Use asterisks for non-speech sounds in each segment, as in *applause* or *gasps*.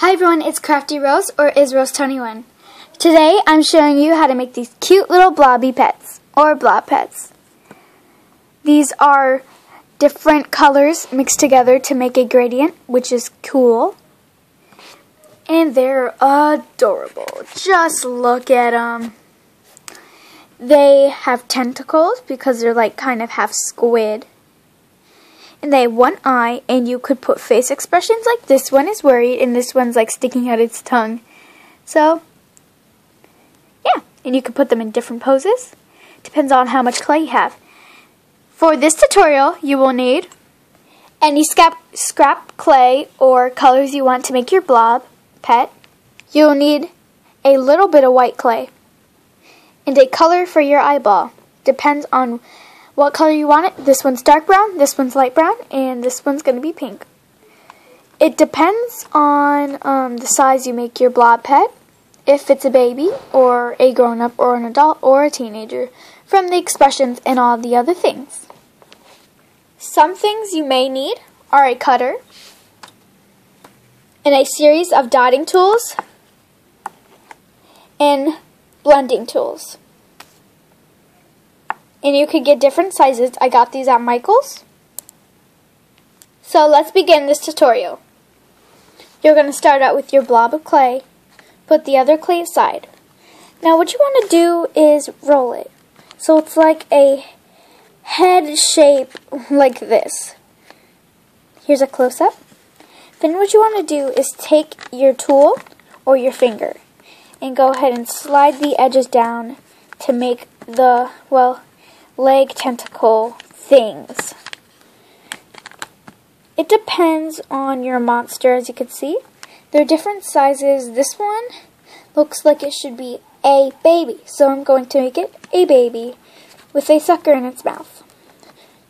Hi everyone, it's Crafty Rose or is Rose 21. Today I'm showing you how to make these cute little blobby pets or blob pets. These are different colors mixed together to make a gradient, which is cool. And they're adorable. Just look at them. They have tentacles because they're like kind of half squid and they have one eye, and you could put face expressions like this one is worried, and this one's like sticking out its tongue. So, yeah, and you can put them in different poses. Depends on how much clay you have. For this tutorial, you will need any scrap, scrap clay or colors you want to make your blob pet. You'll need a little bit of white clay and a color for your eyeball. Depends on what color you want it. This one's dark brown, this one's light brown, and this one's going to be pink. It depends on um, the size you make your blob pet, if it's a baby, or a grown-up, or an adult, or a teenager, from the expressions and all the other things. Some things you may need are a cutter, and a series of dotting tools, and blending tools. And you could get different sizes. I got these at Michael's. So let's begin this tutorial. You're going to start out with your blob of clay. Put the other clay aside. Now what you want to do is roll it. So it's like a head shape like this. Here's a close-up. Then what you want to do is take your tool or your finger and go ahead and slide the edges down to make the, well, leg tentacle things. It depends on your monster, as you can see. There are different sizes. This one looks like it should be a baby, so I'm going to make it a baby with a sucker in its mouth.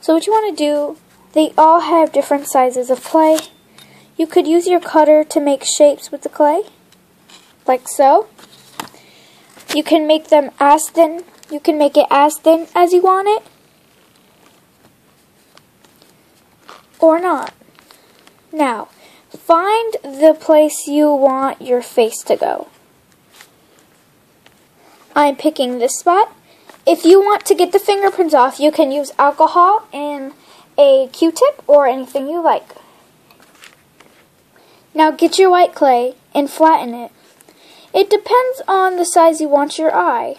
So what you want to do, they all have different sizes of clay. You could use your cutter to make shapes with the clay, like so. You can make them as thin you can make it as thin as you want it. Or not. Now, find the place you want your face to go. I'm picking this spot. If you want to get the fingerprints off, you can use alcohol and a Q-tip or anything you like. Now get your white clay and flatten it. It depends on the size you want your eye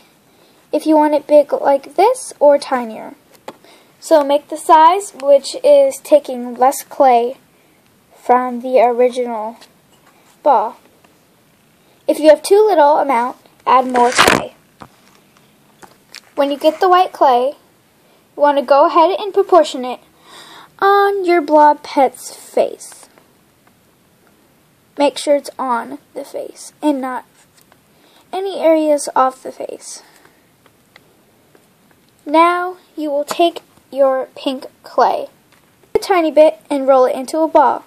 if you want it big like this or tinier. So make the size, which is taking less clay from the original ball. If you have too little amount, add more clay. When you get the white clay, you want to go ahead and proportion it on your blob pet's face. Make sure it's on the face and not any areas off the face. Now you will take your pink clay, a tiny bit, and roll it into a ball.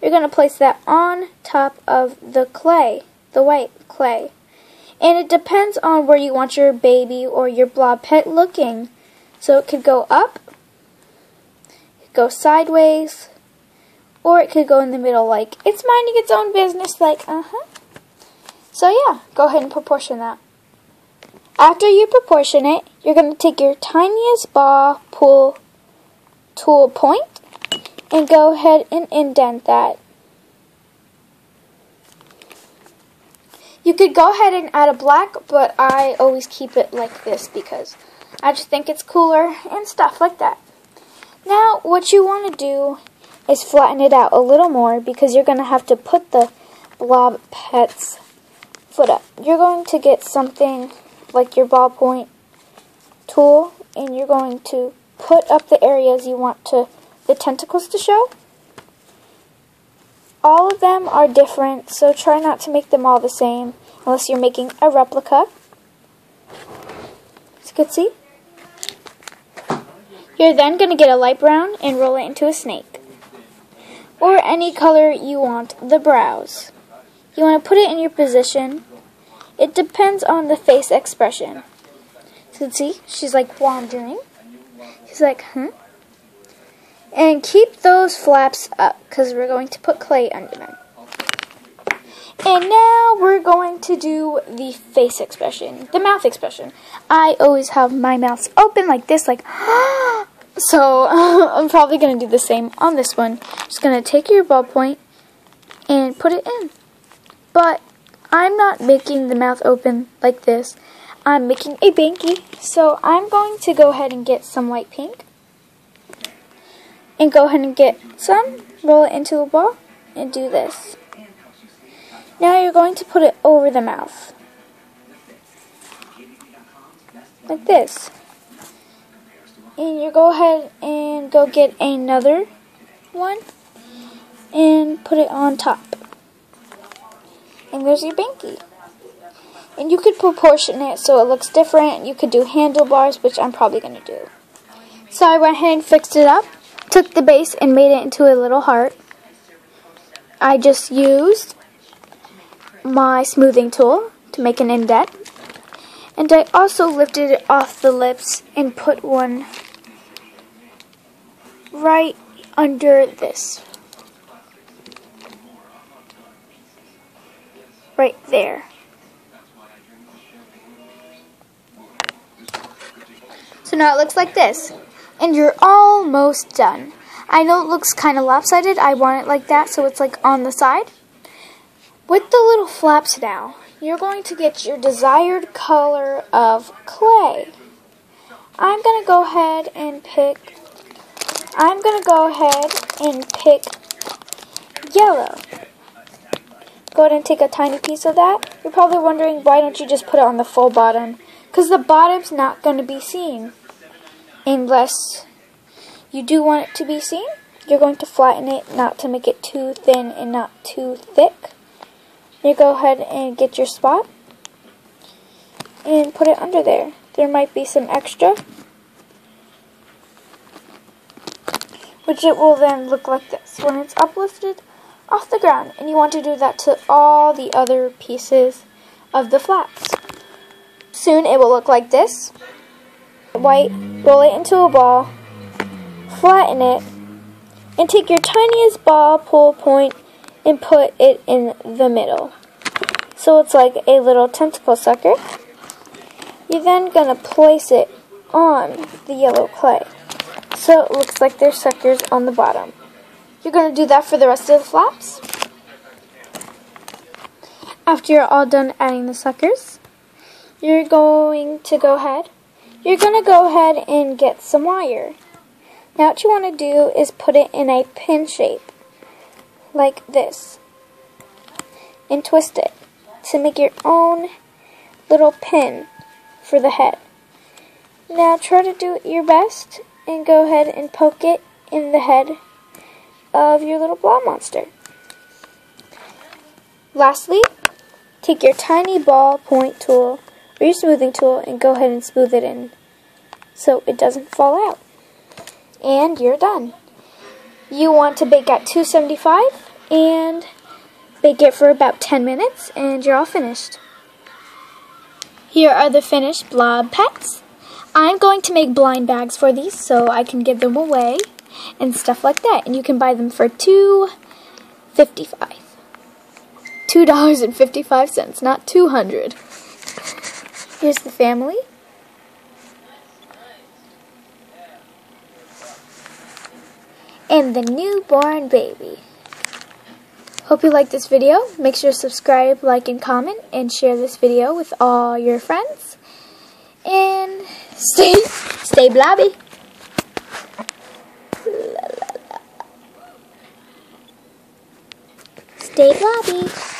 You're going to place that on top of the clay, the white clay. And it depends on where you want your baby or your blob pet looking. So it could go up, go sideways, or it could go in the middle like it's minding its own business like, uh-huh. So yeah, go ahead and proportion that. After you proportion it, you're going to take your tiniest ball pull tool point and go ahead and indent that. You could go ahead and add a black, but I always keep it like this because I just think it's cooler and stuff like that. Now, what you want to do is flatten it out a little more because you're going to have to put the blob pet's foot up. You're going to get something like your ballpoint tool and you're going to put up the areas you want to the tentacles to show. All of them are different, so try not to make them all the same unless you're making a replica. As you can see. You're then going to get a light brown and roll it into a snake. Or any color you want the brows. You want to put it in your position it depends on the face expression. So see, she's like wandering. She's like, hmm. And keep those flaps up because we're going to put clay under them. And now we're going to do the face expression, the mouth expression. I always have my mouth open like this, like, *gasps* so *laughs* I'm probably going to do the same on this one. Just going to take your ballpoint and put it in. But I'm not making the mouth open like this. I'm making a banky. So I'm going to go ahead and get some white pink. And go ahead and get some, roll it into a ball, and do this. Now you're going to put it over the mouth. Like this. And you go ahead and go get another one and put it on top. And there's your banky. And you could proportion it so it looks different. You could do handlebars, which I'm probably going to do. So I went ahead and fixed it up, took the base and made it into a little heart. I just used my smoothing tool to make an indent. And I also lifted it off the lips and put one right under this. Right there. So now it looks like this. And you're almost done. I know it looks kind of lopsided. I want it like that so it's like on the side. With the little flaps now, you're going to get your desired color of clay. I'm going to go ahead and pick, I'm going to go ahead and pick yellow. Go ahead and take a tiny piece of that. You're probably wondering why don't you just put it on the full bottom? Because the bottom's not going to be seen. Unless you do want it to be seen, you're going to flatten it not to make it too thin and not too thick. You go ahead and get your spot and put it under there. There might be some extra, which it will then look like this when it's uplifted off the ground. And you want to do that to all the other pieces of the flaps. Soon it will look like this. White, roll it into a ball, flatten it, and take your tiniest ball pull point and put it in the middle. So it's like a little tentacle sucker. You're then going to place it on the yellow clay. So it looks like there's suckers on the bottom. You're going to do that for the rest of the flaps. After you're all done adding the suckers, you're going to go ahead. You're going to go ahead and get some wire. Now what you want to do is put it in a pin shape like this and twist it to make your own little pin for the head. Now try to do your best and go ahead and poke it in the head of your little ball monster. Lastly, take your tiny ball point tool or your smoothing tool and go ahead and smooth it in so it doesn't fall out. And you're done. You want to bake at 275 and bake it for about 10 minutes and you're all finished. Here are the finished blob pets. I'm going to make blind bags for these so I can give them away and stuff like that. And you can buy them for two fifty-five. $2.55, not 200 Here's the family. And the newborn baby. Hope you liked this video. Make sure to subscribe, like, and comment, and share this video with all your friends. And stay, stay blobby. Stay blobby.